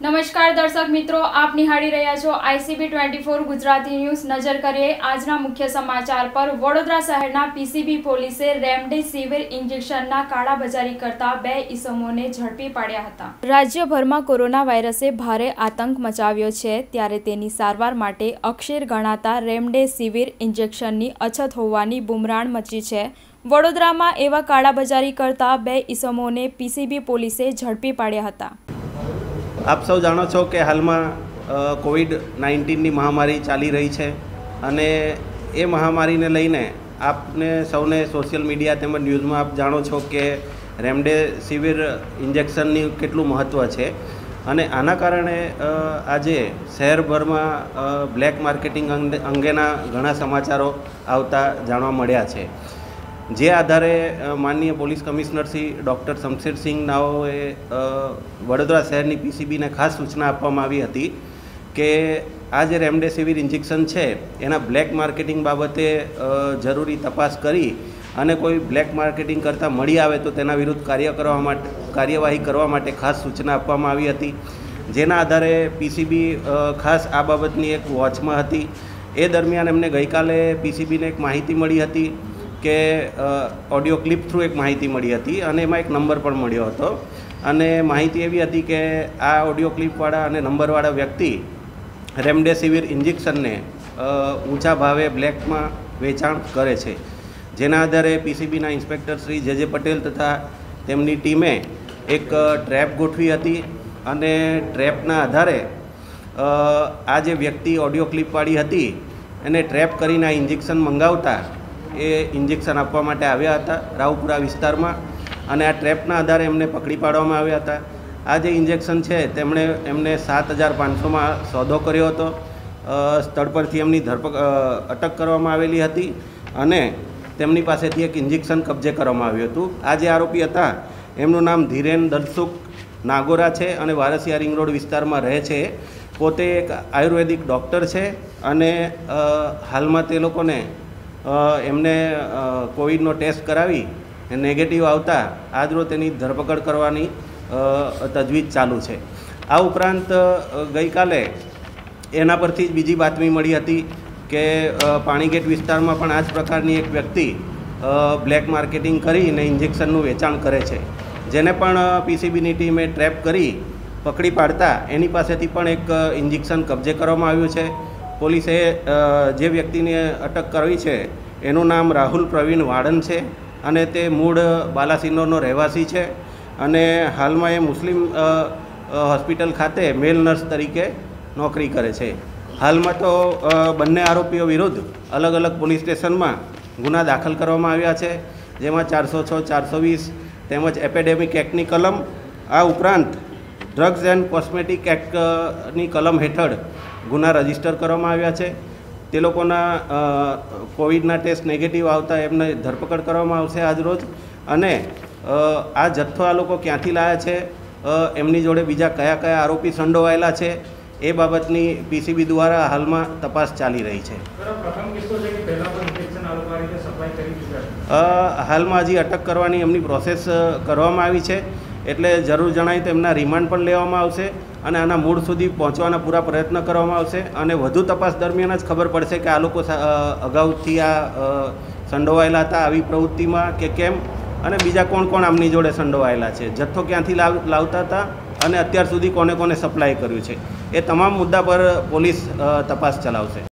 નમસ્કાર દર્શક મિત્રો, આપ નિહાળી રહ્યા છો ICB twenty four Gujarati news. નજર કરીએ આજના મુખ્ય સમાચાર પર. વડોદરા શહેરના પીસીબી પોલીસે રેમડેસિવિર ઇન્જેક્શનના કાળાબજારી કરતા બે ઇસમોને ઝડપી પાડ્યા હતા. રાજ્યભરમાં કોરોના વાયરસે ભારે આતંક મચાવ્યો છે, ત્યારે તેની સારવાર માટે અક્ષર ગણાતા રેમડેસિવિર ઇન્જેક્શનની અછત હોવાની બુમરાણ મચી છે. વડોદરામાં એવા કાળાબજારી કરતા બે ઇસમોને પીસીબી પોલીસે ઝડપી પાડ્યા હતા. આપ સૌ જાણો છો કે હાલમાં કોવિડ નાઇન્ટીનની મહામારી ચાલી રહી છે અને એ મહામારીને લઈને આપને સૌને સોશિયલ મીડિયા તેમજ ન્યૂઝમાં આપ જાણો છો કે રેમડેસિવિર ઇન્જેક્શનની કેટલું મહત્ત્વ છે અને આના કારણે આજે શહેરભરમાં બ્લેક માર્કેટિંગ અંગેના ઘણા સમાચારો આવતા જાણવા મળ્યા છે. જે આધારે માનનીય police commissioner Shri doctor Shamsher Singh નાઓએ Vadodara શહેરની પીસીબીને ખાસ સૂચના આપવામાં આવી હતી કે આ જે રેમડેસિવિર ઇન્જેક્શન છે, એના બ્લેક માર્કેટિંગ બાબતે જરૂરી તપાસ કરી અને કોઈ બ્લેક માર્કેટિંગ કરતાં મળી આવે તો તેના વિરુદ્ધ કાર્ય કરવા માટે, કાર્યવાહી કરવા માટે ખાસ સૂચના આપવામાં આવી હતી. જેના આધારે પીસીબી ખાસ આ બાબતની એક વોચમાં હતી. એ દરમિયાન એમને ગઈકાલે પીસીબીને એક માહિતી મળી હતી કે ઓડિયો ક્લિપ થ્રુ એક માહિતી મળી હતી અને એમાં એક નંબર પણ મળ્યો હતો. અને માહિતી એવી હતી કે, આ ઓડિયો ક્લિપવાળા અને નંબરવાળા વ્યક્તિ રેમડેસિવિર ઇન્જેક્શનને ઊંચા ભાવે બ્લેકમાં વેચાણ કરે છે. જેના આધારે પીસીબીના ઇન્સ્પેક્ટર શ્રી જે જે પટેલ તથા તેમની ટીમે એક ટ્રેપ ગોઠવી હતી અને ટ્રેપના આધારે આ જે વ્યક્તિ ઓડિયો ક્લિપવાળી હતી, એને ટ્રેપ કરીને આ ઇન્જેક્શન મંગાવતા એ ઇન્જેક્શન આપવા માટે આવ્યા હતા રાવપુરા વિસ્તારમાં અને આ ટ્રેપના આધારે એમને પકડી પાડવામાં આવ્યા હતા. આ જે ઇન્જેક્શન છે, તેમણે એમને સાત હજાર પાંચસોમાં સોદો કર્યો હતો. સ્થળ પરથી એમની ધરપક અટક કરવામાં આવેલી હતી અને તેમની પાસેથી એક ઇન્જેક્શન કબજે કરવામાં આવ્યું હતું. આ જે આરોપી હતા, એમનું નામ ધીરેન દલસુખ નાગોરા છે અને વારસિયા રિંગ રોડ વિસ્તારમાં રહે છે. પોતે એક આયુર્વેદિક ડૉક્ટર છે અને હાલમાં તે લોકોને એમને કોવિડનો ટેસ્ટ કરાવી નેગેટિવ આવતા આજરો તેની ધરપકડ કરવાની તજવીજ ચાલુ છે. આ ઉપરાંત ગઈકાલે એના પરથી જ બીજી બાતમી મળી હતી કે પાણીગેટ વિસ્તારમાં પણ આ જ પ્રકારની એક વ્યક્તિ બ્લેક માર્કેટિંગ કરીને ઇન્જેક્શનનું વેચાણ કરે છે. જેને પણ પીસીબીની ટીમે ટ્રેપ કરી પકડી પાડતા એની પાસેથી પણ એક ઇન્જેક્શન કબજે કરવામાં આવ્યું છે. પોલીસે જે વ્યક્તિને અટક કરવી છે, એનું નામ રાહુલ પ્રવીણ વાડન છે અને તે મૂળ બાલાસિનોરનો રહેવાસી છે અને હાલમાં એ મુસ્લિમ હોસ્પિટલ ખાતે મેલ નર્સ તરીકે નોકરી કરે છે. હાલમાં તો બંને આરોપીઓ વિરુદ્ધ અલગ અલગ પોલીસ સ્ટેશનમાં ગુના દાખલ કરવામાં આવ્યા છે, જેમાં ચારસો છ, ચારસો વીસ તેમજ એપેડેમિક એક્ટની કલમ આ ઉપરાંત ડ્રગ્સ એન્ડ કોસ્મેટિક એક્ટની કલમ હેઠળ ગુના રજિસ્ટર કરવામાં આવ્યા છે. તે લોકોના કોવિડના ટેસ્ટ નેગેટિવ આવતા એમને ધરપકડ કરવામાં આવશે આજરોજ અને આ જથ્થો આ લોકો ક્યાંથી લાયા છે? એમની જોડે બીજા કયા કયા આરોપી સંડોવાયેલા છે? એ બાબતની પીસીબી દ્વારા હાલમાં તપાસ ચાલી રહી છે. હાલમાં હજી અટક કરવાની એમની પ્રોસેસ કરવામાં આવી છે. એટલે જરૂર જણાય તો એમના રિમાન્ડ પણ લેવામાં આવશે અને આના મૂળ સુધી પહોંચવાના પૂરા પ્રયત્ન કરવામાં આવશે. અને વધુ તપાસ દરમિયાન જ ખબર પડશે કે આ લોકો અગાઉથી આ સંડોવાયેલા હતા આવી પ્રવૃત્તિમાં કે કેમ? અને બીજા કોણ કોણ આમની જોડે સંડોવાયેલા છે? જથ્થો ક્યાંથી લાવ, લાવતા હતા? અને અત્યાર સુધી કોને કોને સપ્લાય કર્યું છે? એ તમામ મુદ્દા પર પોલીસ તપાસ ચલાવશે.